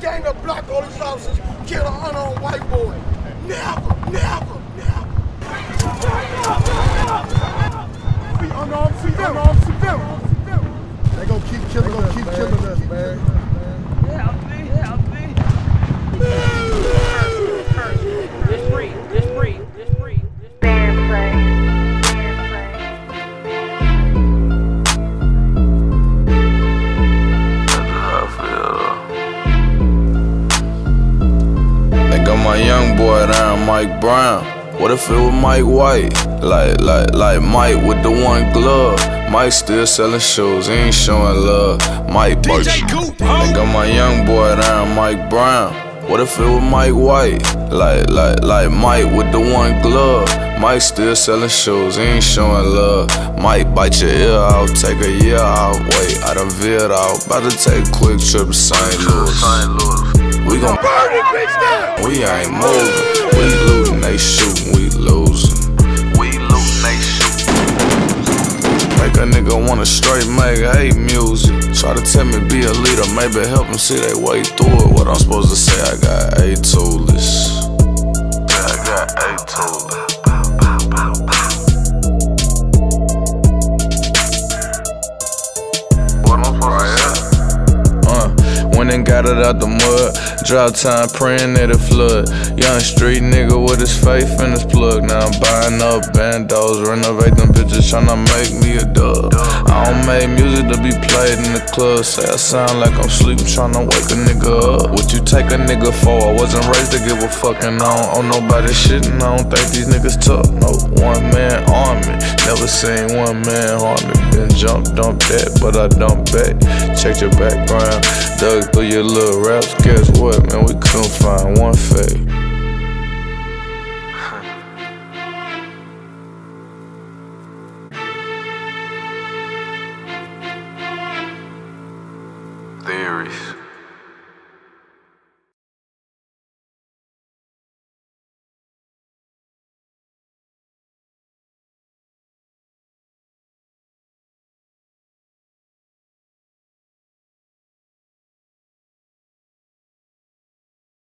gang of black police officers kill an unarmed white boy. Never, never. Young boy down, Mike Brown. What if it was Mike White? Like, like, like Mike with the one glove. Mike still selling shoes, he ain't showing love. Mike Birch. They got my young boy down, Mike Brown. What if it was Mike White? Like, like, like Mike with the one glove. Mike still selling shoes, he ain't showing love. Mike bite your ear out, take a year out. Wait, I done veered out. About to take a quick trip to St. Louis. We gon' Burn this bitch down! we ain't moving. We lootin', they shootin', we losing. We lootin', they shootin'. Make a nigga wanna straight make hate music. Try to tell me be a leader, maybe help them see they way through it. What I'm supposed to say, I got a. Yeah, I got a. What and got it out the mud. Drop time praying that it flood. Young street nigga with his faith and his plug. Now I'm buying up bandos, renovate them bitches, tryna make me a dub. Don't music to be played in the club. Say I sound like I'm sleeping, tryna wake a nigga up. What you take a nigga for? I wasn't raised to give a fucking on. Oh, on nobody shitting, I don't think these niggas tough. No, one man army. Never seen one man harm me. Been jumped, dumped that, but I dumped back. Check your background, dug through your little raps. Guess what, man? We couldn't find one fake. theories.